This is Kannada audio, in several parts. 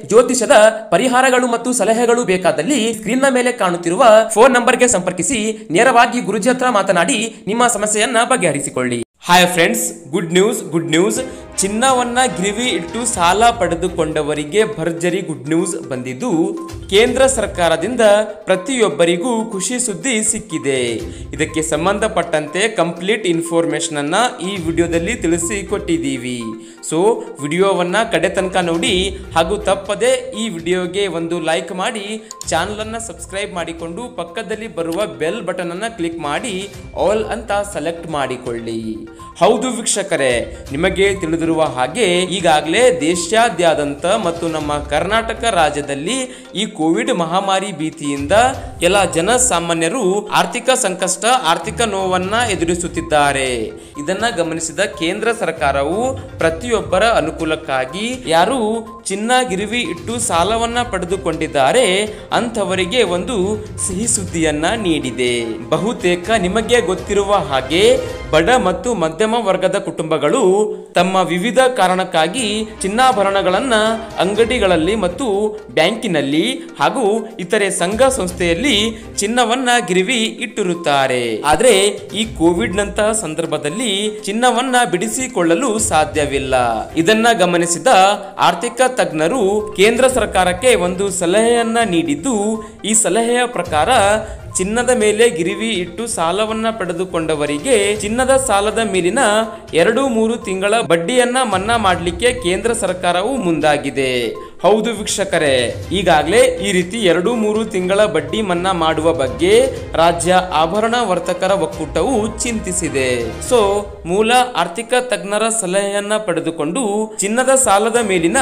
ಜ್ಯೋತಿಷದ ಪರಿಹಾರಗಳು ಮತ್ತು ಸಲಹೆಗಳು ಬೇಕಾದಲ್ಲಿ ಸ್ಕ್ರೀನ್ನ ಮೇಲೆ ಕಾಣುತ್ತಿರುವ ಫೋನ್ ನಂಬರ್ಗೆ ಸಂಪರ್ಕಿಸಿ ನೇರವಾಗಿ ಗುರುಜಿ ಹತ್ರ ಮಾತನಾಡಿ ನಿಮ್ಮ ಸಮಸ್ಯೆಯನ್ನ ಬಗೆಹರಿಸಿಕೊಳ್ಳಿ. Hi friends good news good news ಚಿನ್ನವನ್ನ ಗಿರಿವಿ ಇಟ್ಟು ಸಾಲ ಪಡೆದುಕೊಂಡವರಿಗೆ ಭರ್ಜರಿ ಗುಡ್ ನ್ಯೂಸ್ ಬಂದಿದ್ದು, ಕೇಂದ್ರ ಸರ್ಕಾರದಿಂದ ಪ್ರತಿಯೊಬ್ಬರಿಗೂ ಖುಷಿ ಸುದ್ದಿ ಸಿಕ್ಕಿದೆ. ಇದಕ್ಕೆ ಸಂಬಂಧಪಟ್ಟಂತೆ ಕಂಪ್ಲೀಟ್ ಇನ್ಫಾರ್ಮೇಶನ್ ಅನ್ನ ಈ ವಿಡಿಯೋದಲ್ಲಿ ತಿಳಿಸಿ ಕೊಟ್ಟಿದ್ದೀವಿ. ಸೊ ವಿಡಿಯೋವನ್ನ ಕಡೆ ತನಕ ನೋಡಿ, ಹಾಗೂ ತಪ್ಪದೆ ಈ ವಿಡಿಯೋಗೆ ಒಂದು ಲೈಕ್ ಮಾಡಿ ಚಾನಲ್ ಅನ್ನ ಸಬ್ಸ್ಕ್ರೈಬ್ ಮಾಡಿಕೊಂಡು ಪಕ್ಕದಲ್ಲಿ ಬರುವ ಬೆಲ್ ಬಟನ್ ಅನ್ನ ಕ್ಲಿಕ್ ಮಾಡಿ ಆಲ್ ಅಂತ ಸೆಲೆಕ್ಟ್ ಮಾಡಿಕೊಳ್ಳಿ. ಹೌದು ವೀಕ್ಷಕರೇ, ನಿಮಗೆ ತಿಳಿದಿರುವ ಹಾಗೆ ಈಗಾಗಲೇ ದೇಶಾದ್ಯಂತ ಮತ್ತು ನಮ್ಮ ಕರ್ನಾಟಕ ರಾಜ್ಯದಲ್ಲಿ ಈ ಕೋವಿಡ್ ಮಹಾಮಾರಿ ಭೀತಿಯಿಂದ ಎಲ್ಲ ಜನಸಾಮಾನ್ಯರು ಆರ್ಥಿಕ ಸಂಕಷ್ಟ, ಆರ್ಥಿಕ ನೋವನ್ನ ಎದುರಿಸುತ್ತಿದ್ದಾರೆ. ಇದನ್ನ ಗಮನಿಸಿದ ಕೇಂದ್ರ ಸರ್ಕಾರವು ಪ್ರತಿಯೊಬ್ಬರ ಅನುಕೂಲಕ್ಕಾಗಿ ಯಾರು ಚಿನ್ನ, ಗಿರಿವಿ ಇಟ್ಟು ಸಾಲವನ್ನ ಪಡೆದುಕೊಂಡಿದ್ದಾರೆ, ಅಂಥವರಿಗೆ ಒಂದು ಸಿಹಿ ಸುದ್ದಿಯನ್ನ ನೀಡಿದೆ. ಬಹುತೇಕ ನಿಮಗೆ ಗೊತ್ತಿರುವ ಹಾಗೆ ಬಡ ಮತ್ತು ಮಧ್ಯಮ ವರ್ಗದ ಕುಟುಂಬಗಳು ತಮ್ಮ ವಿವಿಧ ಕಾರಣಕ್ಕಾಗಿ ಚಿನ್ನಾಭರಣಗಳನ್ನು ಅಂಗಡಿಗಳಲ್ಲಿ ಮತ್ತು ಬ್ಯಾಂಕಿನಲ್ಲಿ ಹಾಗೂ ಇತರೆ ಸಂಘ ಸಂಸ್ಥೆಯಲ್ಲಿ ಚಿನ್ನವನ್ನ ಗಿರಿವಿ ಇಟ್ಟಿರುತ್ತಾರೆ. ಆದರೆ ಈ ಕೋವಿಡ್ ನಂತಹ ಸಂದರ್ಭದಲ್ಲಿ ಚಿನ್ನವನ್ನ ಬಿಡಿಸಿಕೊಳ್ಳಲು ಸಾಧ್ಯವಿಲ್ಲ. ಇದನ್ನ ಗಮನಿಸಿದ ಆರ್ಥಿಕ ತಜ್ಞರು ಕೇಂದ್ರ ಸರ್ಕಾರಕ್ಕೆ ಒಂದು ಸಲಹೆಯನ್ನ ನೀಡಿದ್ದು, ಈ ಸಲಹೆಯ ಪ್ರಕಾರ ಚಿನ್ನದ ಮೇಲೆ ಗಿರಿವಿ ಇಟ್ಟು ಸಾಲವನ್ನ ಪಡೆದುಕೊಂಡವರಿಗೆ ಚಿನ್ನದ ಸಾಲದ ಮೇಲಿನ ಎರಡು ಮೂರು ತಿಂಗಳ ಬಡ್ಡಿಯನ್ನ ಮನ್ನಾ ಮಾಡಲಿಕ್ಕೆ ಕೇಂದ್ರ ಸರ್ಕಾರವು ಮುಂದಾಗಿದೆ. ಹೌದು ವೀಕ್ಷಕರೇ, ಈಗಾಗಲೇ ಈ ರೀತಿ ಎರಡು ಮೂರು ತಿಂಗಳ ಬಡ್ಡಿ ಮನ್ನಾ ಮಾಡುವ ಬಗ್ಗೆ ರಾಜ್ಯ ಆಭರಣ ವರ್ತಕರ ಒಕ್ಕೂಟವು ಚಿಂತಿಸಿದೆ. ಸೊ, ಮೂಲ ಆರ್ಥಿಕ ತಜ್ಞರ ಸಲಹೆಯನ್ನ ಪಡೆದುಕೊಂಡು ಚಿನ್ನದ ಸಾಲದ ಮೇಲಿನ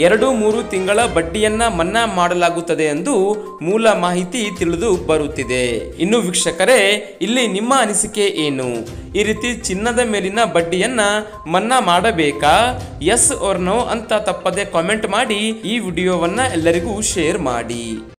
ಎರಡು ಮೂರು ತಿಂಗಳ ಬಡ್ಡಿಯನ್ನ ಮನ್ನಾ ಮಾಡಲಾಗುತ್ತದೆ ಎಂದು ಮೂಲ ಮಾಹಿತಿ ತಿಳಿದು ಬರುತ್ತಿದೆ. ಇನ್ನು ವೀಕ್ಷಕರೇ, ಇಲ್ಲಿ ನಿಮ್ಮ ಅನಿಸಿಕೆ ಏನು? ಈ ರೀತಿ ಚಿನ್ನದ ಮೇಲಿನ ಬಡ್ಡಿಯನ್ನ ಮನ್ನಾ ಮಾಡಬೇಕಾ? ಎಸ್ ಓರ್ ನೋ ಅಂತ ತಪ್ಪದೆ ಕಾಮೆಂಟ್ ಮಾಡಿ ಈ ವಿಡಿಯೋವನ್ನ ಎಲ್ಲರಿಗೂ ಶೇರ್ ಮಾಡಿ.